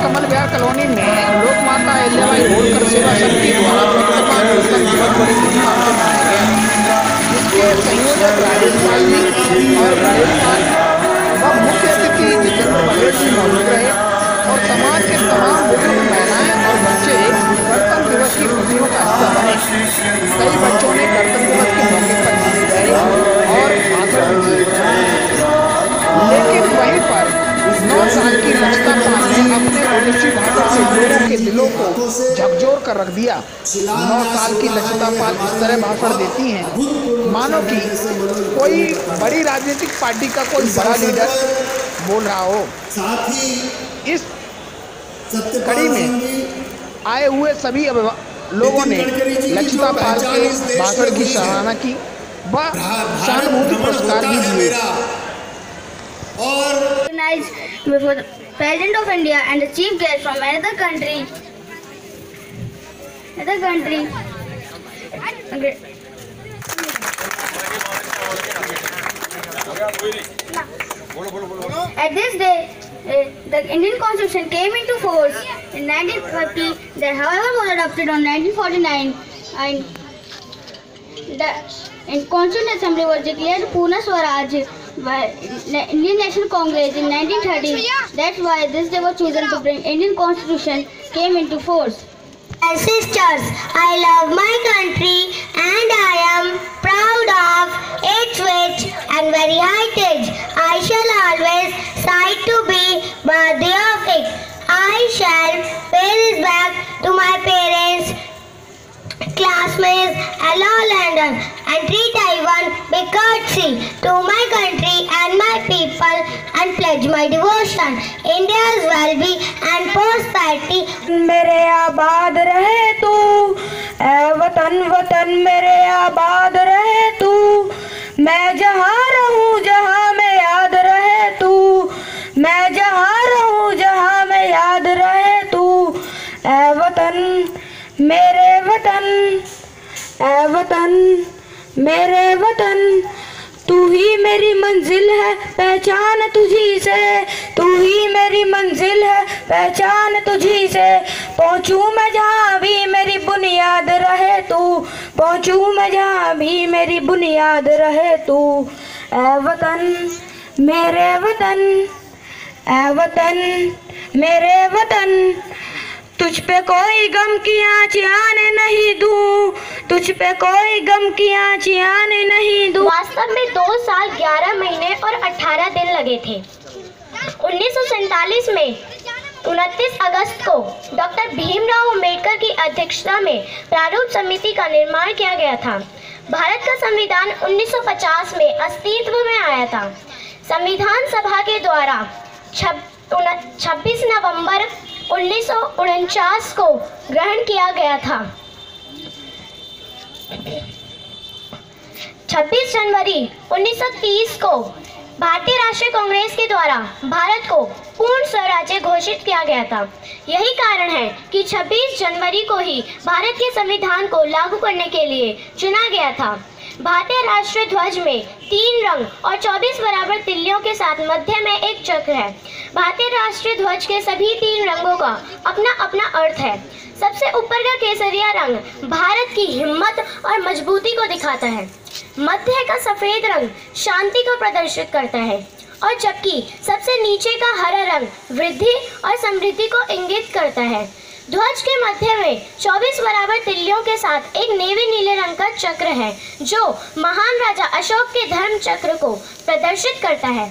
Kamal Vihar colony में लोक माता अहिल्याबाई होलकर सेवा समिति द्वारा मनाया गया इसके संयोजक और व मुख्य अतिथि जितेंद्र जी मौजूद रहे और समाज के तमाम बुज़ुर्ग महिलाएँ और बच्चे गणतंत्र दिवस की खुशियों का हिस्सा बने कई बच्चों ने गणतंत्र दिवस के मौके पर और भाषण कर रख दिया। नौ साल की लचिता पाल इस तरह भाषण देती हैं। मानो कि कोई बड़ी राजनीतिक पार्टी का कोई बड़ा लीडर बोल रहा हो। साथ ही इस कड़ी में आए हुए सभी लोगों ने लचिता पाल के भाषण की सराहना की। व सहानुभूति पुरस्कार भी दिए। मेरा। और President of India and the chief guest from another country. Another country. At this day, uh, the Indian Constitution came into force in 1950. That, however, was adopted on 1949, and the Constituent Assembly was declared Purna Swaraj by Indian National Congress in 1930. That's why this day was chosen to bring Indian Constitution came into force. My sisters, I love my country and I am proud of its rich and very heritage. I shall always strive to be worthy of it. I shall pay this back to my all London and treat Taiwan with courtesy to my country and my people and pledge my devotion. India's well-being and prosperity मेरे आबाद रहे तू ae वतन वतन मेरे ऐ वतन, मेरे वतन, तू ही मेरी मंजिल है, पहचान तुझी से। तू ही मेरी मंजिल है, पहचान तुझी से। पहुँचू मैं जहाँ भी मेरी बुनियाद रहे तू। पहुँचू मैं जहाँ भी मेरी बुनियाद रहे तू। ऐ वतन, मेरे वतन, ऐ वतन, मेरे वतन तुझ पे कोई गम की आँच आने नहीं दूँ। तुझ पे कोई गम की आँच आने नहीं दूँ। वास्तव में दो साल, ग्यारह महीने और अठारह दिन लगे थे। उन्नीस में 29 अगस्त को डॉक्टर भीमराव अंबेडकर की अध्यक्षता में प्रारूप समिति का निर्माण किया गया था। भारत का संविधान 1950 में अस्तित्व में आया था। संविधान सभा के द्वारा छब- उन- 26 नवंबर उन्नीस को ग्रहण किया गया था। 26 जनवरी 1930 को भारतीय राष्ट्रीय कांग्रेस के द्वारा भारत को पूर्ण स्वराज्य घोषित किया गया था। यही कारण है कि 26 जनवरी को ही भारत के संविधान को लागू करने के लिए चुना गया था। भारतीय राष्ट्रीय ध्वज में तीन रंग और 24 बराबर तिल्लियों के साथ मध्य में एक चक्र है। भारतीय राष्ट्रीय ध्वज के सभी तीन रंगों का अपना अपना अर्थ है। सबसे ऊपर का केसरिया रंग भारत की हिम्मत और मजबूती को दिखाता है। मध्य का सफ़ेद रंग शांति को प्रदर्शित करता है और जबकि सबसे नीचे का हरा रंग वृद्धि और समृद्धि को इंगित करता है। ध्वज के मध्य में 24 बराबर तिल्लियों के साथ एक नेवी नीले रंग का चक्र है, जो महान राजा अशोक के धर्म चक्र को प्रदर्शित करता है।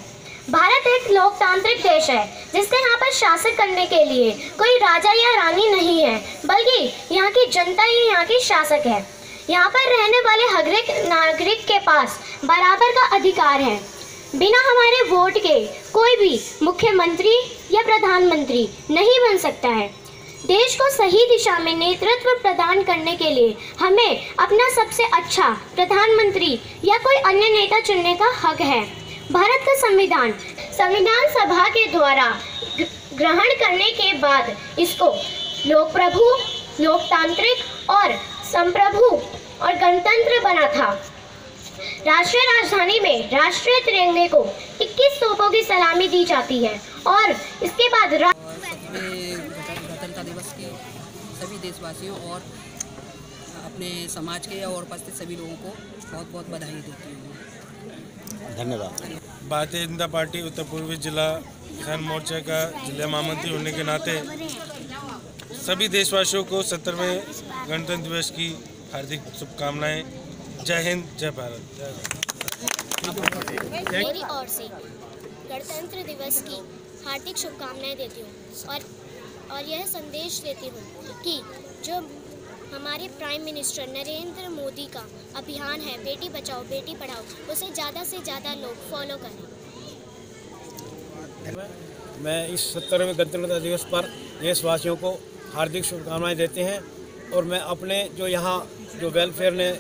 भारत एक लोकतांत्रिक देश है जिसके यहाँ पर शासन करने के लिए कोई राजा या रानी नहीं है, बल्कि यहाँ की जनता ही यहाँ की शासक है। यहाँ पर रहने वाले हर एक नागरिक के पास बराबर का अधिकार है। बिना हमारे वोट के कोई भी मुख्यमंत्री या प्रधानमंत्री नहीं बन सकता है। देश को सही दिशा में नेतृत्व प्रदान करने के लिए हमें अपना सबसे अच्छा प्रधानमंत्री या कोई अन्य नेता चुनने का हक है। भारत का संविधान संविधान सभा के द्वारा ग्रहण करने के बाद इसको लोकप्रभु, लोकतांत्रिक और संप्रभु और गणतंत्र बना था। राष्ट्रीय राजधानी में राष्ट्रीय तिरंगे को 21 तोपों की सलामी दी जाती है और इसके बाद रा... सभी देशवासियों और अपने समाज के और उपस्थित सभी लोगों को बहुत बहुत बधाई देती हूँ। धन्यवाद। भारतीय जनता पार्टी उत्तर पूर्वी जिला किसान मोर्चा का जिला महामंत्री होने के नाते सभी देशवासियों को सत्तरवें गणतंत्र दिवस की हार्दिक शुभकामनाएँ। जय हिंद जय भारत जय भारत। मेरी ओर से गणतंत्र दिवस की हार्दिक शुभकामनाएँ देती हूँ और और यह संदेश देती हूँ कि जो हमारे प्राइम मिनिस्टर नरेंद्र मोदी का अभियान है, बेटी बचाओ, बेटी पढ़ाओ, उसे ज़्यादा से ज़्यादा लोग फॉलो करें। मैं इस सत्तरवें गणतंत्र दिवस पर देशवासियों को हार्दिक शुभकामनाएँ देते हैं और मैं अपने जो यहाँ जो वेलफेयर ने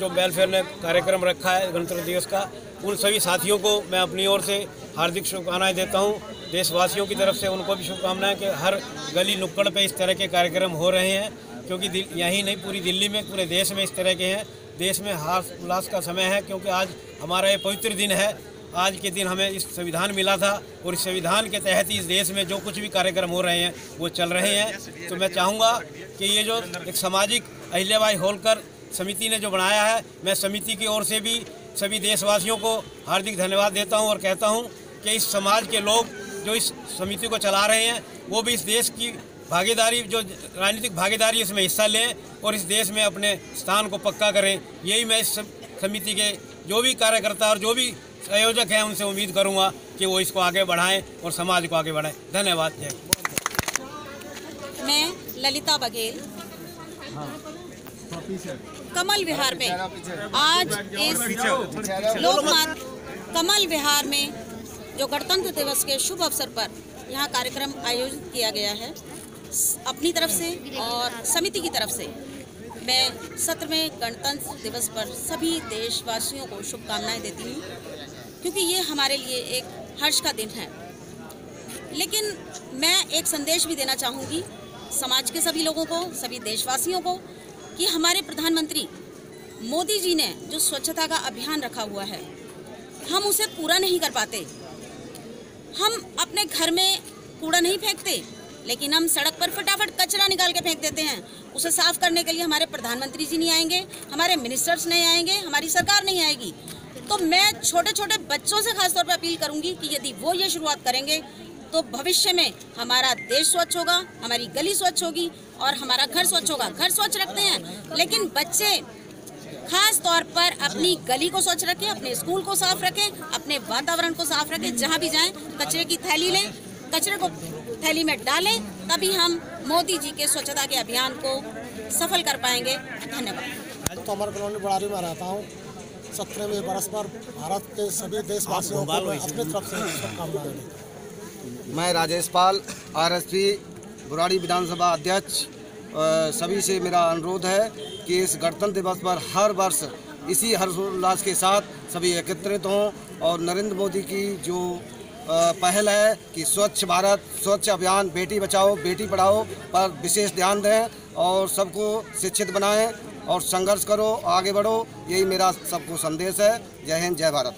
जो वेलफेयर ने कार्यक्रम रखा है गणतंत्र दिवस का, उन सभी साथियों को मैं अपनी ओर से हार्दिक शुभकामनाएँ देता हूँ। देशवासियों की तरफ़ से उनको भी शुभकामनाएँ कि हर गली नुक्कड़ पे इस तरह के कार्यक्रम हो रहे हैं, क्योंकि यहीं नहीं, पूरी दिल्ली में, पूरे देश में इस तरह के हैं। देश में हास उल्लास का समय है, क्योंकि आज हमारा ये पवित्र दिन है। आज के दिन हमें इस संविधान मिला था और इस संविधान के तहत ही इस देश में जो कुछ भी कार्यक्रम हो रहे हैं, वो चल रहे हैं। तो मैं चाहूँगा कि ये जो एक सामाजिक अहिल्याबाई होलकर समिति ने जो बनाया है, मैं समिति की ओर से भी सभी देशवासियों को हार्दिक धन्यवाद देता हूँ और कहता हूँ कि इस समाज के लोग जो इस समिति को चला रहे हैं, वो भी इस देश की भागीदारी, जो राजनीतिक भागीदारी इसमें हिस्सा लें और इस देश में अपने स्थान को पक्का करें। यही मैं इस समिति के जो भी कार्यकर्ता और जो भी संयोजक हैं, उनसे उम्मीद करूँगा कि वो इसको आगे बढ़ाएँ और समाज को आगे बढ़ाएँ। धन्यवाद, जय मैं ललिता बघेल। कमल विहार में। आज इस लोकमात कमल विहार में जो गणतंत्र दिवस के शुभ अवसर पर यहाँ कार्यक्रम आयोजित किया गया है, अपनी तरफ़ से और समिति की तरफ़ से मैं सत्रहवें गणतंत्र दिवस पर सभी देशवासियों को शुभकामनाएँ देती हूँ, क्योंकि ये हमारे लिए एक हर्ष का दिन है। लेकिन मैं एक संदेश भी देना चाहूँगी समाज के सभी लोगों को, सभी देशवासियों को, कि हमारे प्रधानमंत्री मोदी जी ने जो स्वच्छता का अभियान रखा हुआ है, हम उसे पूरा नहीं कर पाते। हम अपने घर में कूड़ा नहीं फेंकते, लेकिन हम सड़क पर फटाफट कचरा निकाल के फेंक देते हैं। उसे साफ़ करने के लिए हमारे प्रधानमंत्री जी नहीं आएँगे, हमारे मिनिस्टर्स नहीं आएँगे, हमारी सरकार नहीं आएगी। तो मैं छोटे छोटे बच्चों से खासतौर पर अपील करूँगी कि यदि वो ये शुरुआत करेंगे तो भविष्य में हमारा देश स्वच्छ होगा, हमारी गली स्वच्छ होगी और हमारा घर स्वच्छ होगा। घर स्वच्छ रखते हैं, लेकिन बच्चे खास तौर पर अपनी गली को स्वच्छ रखें अपने स्कूल को साफ़ रखें अपने वातावरण को साफ़ रखें जहाँ भी जाएँ कचरे की थैली लें कचरे को थैली में डालें तभी हम मोदी जी के स्वच्छता के अभियान को सफल कर पाएँगे। धन्यवाद। तो अमर कॉलोनी बड़ारी में रहता हूँ। सत्रहवें बरस पर भारत के सभी देशवासियों को मैं अपनी तरफ़ से शुभकामनाएँ देता हूँ। मैं राजेश पाल आरएसपी बुराड़ी विधानसभा अध्यक्ष सभी से मेरा अनुरोध है कि इस गणतंत्र दिवस पर हर वर्ष इसी हर्षोल्लास के साथ सभी एकत्रित हों और नरेंद्र मोदी की जो पहल है कि स्वच्छ भारत, स्वच्छ अभियान, बेटी बचाओ, बेटी पढ़ाओ पर विशेष ध्यान दें और सबको शिक्षित बनाएँ और संघर्ष करो, आगे बढ़ो, यही मेरा सबको संदेश है। जय हिंद, जय भारत।